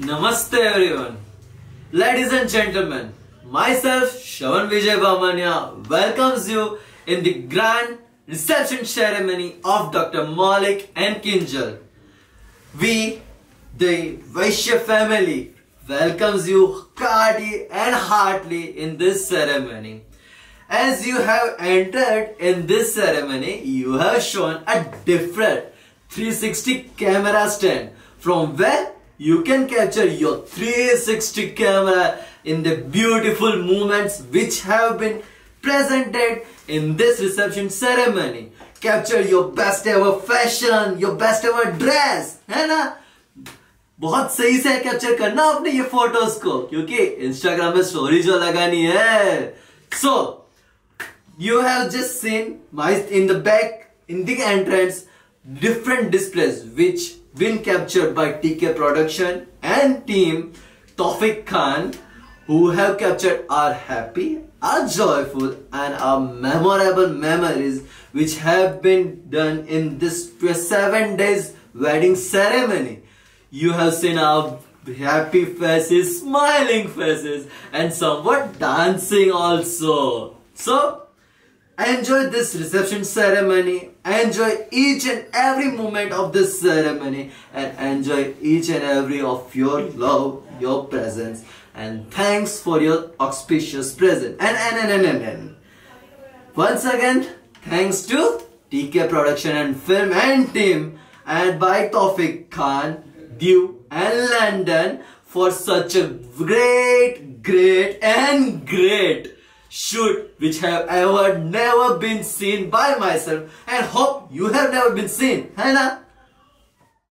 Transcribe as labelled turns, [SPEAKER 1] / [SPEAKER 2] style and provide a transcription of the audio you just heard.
[SPEAKER 1] Namaste everyone. Ladies and gentlemen, myself Shavan Vijay Bhamania welcomes you in the grand reception ceremony of Dr. Malik and Kinjal. We, the Vaishya family, welcomes you hearty and heartily in this ceremony. As you have entered in this ceremony, you have shown a different 360 camera stand from where you can capture your 360 camera in the beautiful moments which have been presented in this reception ceremony. Capture your best ever fashion, your best ever dress, है ना बहुत सही से capture करना अपने ये photos को क्योंकि इंस्टाग्राम में स्टोरी जो लगानी है so you have just seen my in the back in the entrance different displays which been captured by TK Production and team Tawfiq Khan who have captured our happy, our joyful and our memorable memories which have been done in this 7 days wedding ceremony. You have seen our happy faces, smiling faces and somewhat dancing also. So Enjoy this reception ceremony. I Enjoy each and every moment of this ceremony and enjoy each and every of your love, your presence. And thanks for your auspicious present. And, and, and, and, and, and. Once again, thanks to TK Production and Film and Team and by Tawfiq Khan, Dew and London for such a great, great and great shoot which have ever never been seen by myself and hope you have never been seen. Hai na?